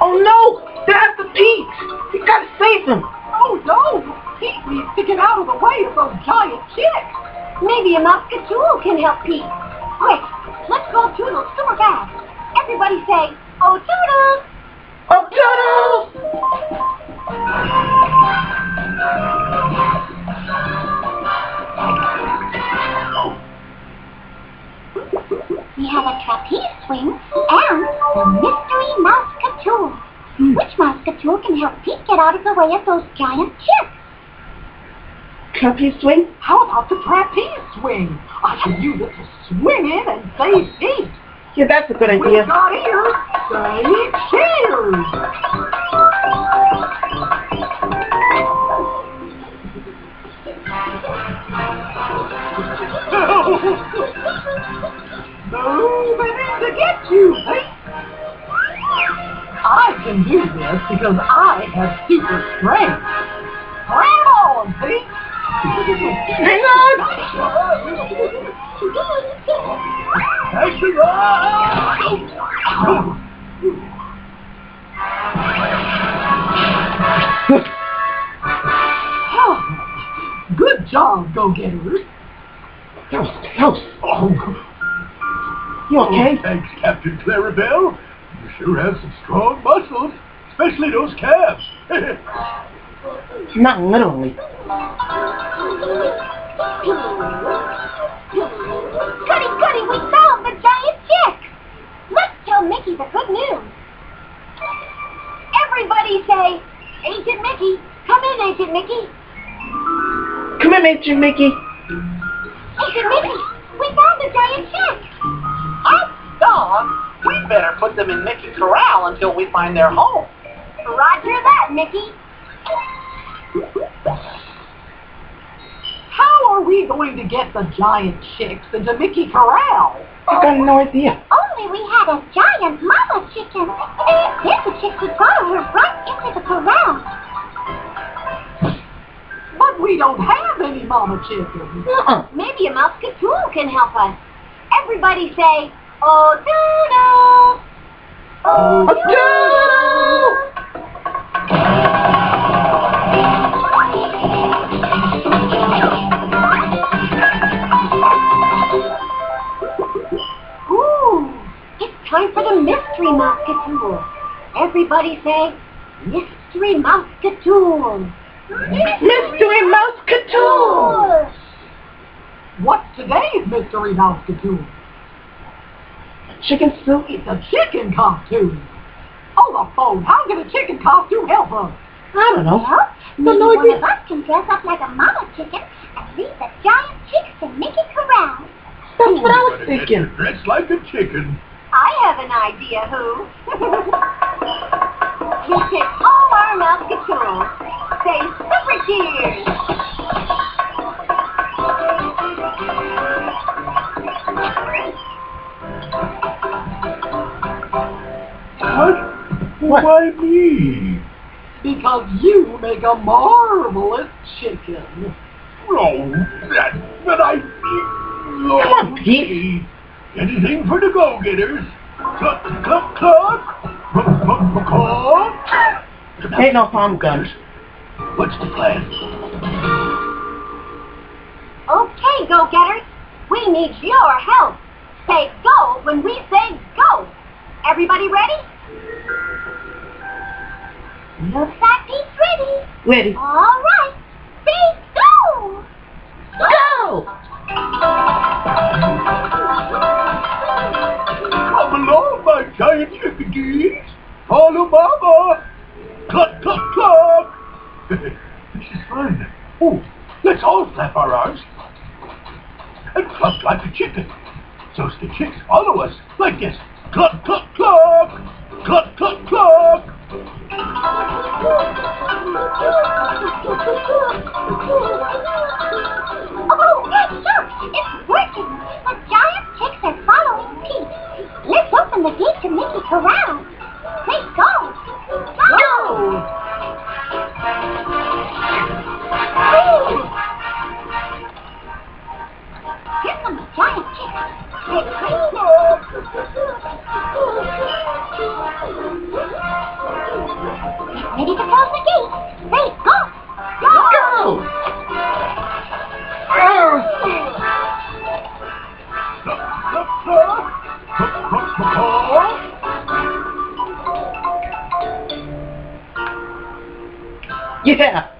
Oh no! That's the Pete! We gotta save him! Oh no! Pete needs to get out of the way of those giant chicks! Maybe a Mouseketool can help Pete. Quick, let's go Toodles super fast. Everybody say, oh Toodles! Oh, Toodles! We have a trapeze swing and the mystery Mouseketool. Which Mouseketool can help Pete get out of the way of those giant chips? Trapeze swing? How about the trapeze swing? I can use it to swing in and save Pete. Yeah, that's a good idea. We've got ears. Say cheers. Moving to get you, can do this because I have super strength. Grab on. Hang on! Good job, go-getters. Was close. Oh, You okay? Oh, thanks, Captain Clarabelle. You sure have some strong muscles, especially those calves. Not literally. Goody, goody, we found the giant chick! Let's tell Mickey the good news. Everybody say, Agent Mickey, come in, Agent Mickey. Come here, Major Mickey. Agent Mickey, we found the giant chick. Hot dog! We better put them in Mickey Corral until we find their home. Roger that, Mickey. How are we going to get the giant chicks into Mickey Corral? I've got no idea. Only we had a giant mama chicken. Eh, then the chicks would follow her right into the corral. But we don't have any mama chickens. Uh-uh. Maybe a Mouseketool can help us. Everybody say, Oh, Doodle! Oh, Doodle! Ooh, it's time for the Mystery Mouseketool. Everybody say, Mystery Mouseketool. Mystery Mouseketool! What's today's mystery mouse costume? Chicken soup? It's a chicken costume. On the phone, how can a chicken costume help us? I don't know. Well, maybe no one idea. of us can dress up like a mama chicken and lead the giant chicks to Mickey Corral. That's what I was thinking. it's Dressed like a chicken. I have an idea who. we pick all our Mouseketools. Say super cheers. What? What? Why me? Because you make a marvelous chicken. Oh, that, but I... Oh, Come on, Pete. Anything for the go-getters. Cluck, cluck, cluck. Cluck, cluck, cluck. Ain't no harm done. What's the plan? Okay, go-getters. We need your help. Say go when we say go. Everybody ready? Looks like Pete's ready. Ready. All right. Say go. Go! Come along, my giant chickadees. Follow Mama. Cluck, cluck, cluck. this is fun. Oh, let's all flap our arms and cluck like a chicken. So the chicks follow us like this. Cluck, cluck, cluck. Cluck, cluck, cluck. Oh, it's working. The giant chicks are following Pete. Let's open the gate to Mickey Corral. Ready to close the gate. Ready, go. Go. Go! Yeah!